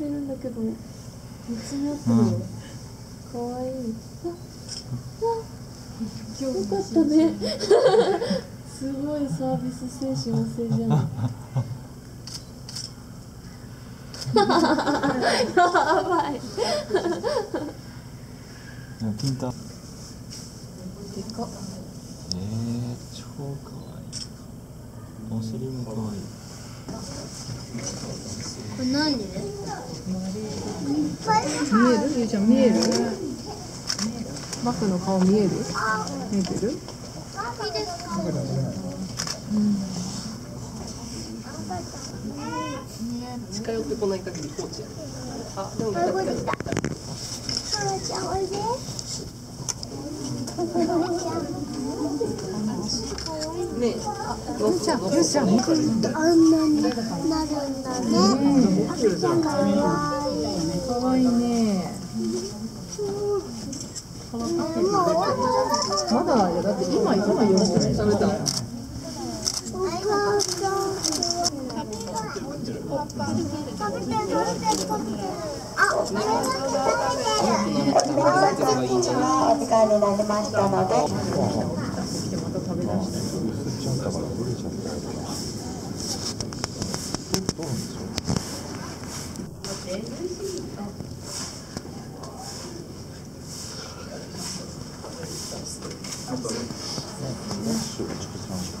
れるんだけど見つめ合ってるよ、かわい。いああよかったね。すごいサービス精神旺盛じゃん。やばい。ピンタ。ーでかっ。えー、超かわい。いお尻もかわいいこれ何見える？ゆうちゃん見える？バッグの顔見える？見えてる？いいですか近寄ってこない限り放置やあでも来た来た来たねえあゆうちゃんゆうちゃんあんなになるんだね。かわいい。かわいいまだやだって。今今4歳食べたお母さん。食べて。食べて。食べて。あ、これだけ食べて。お疲れになりましたので。どうなんでしょう。ま。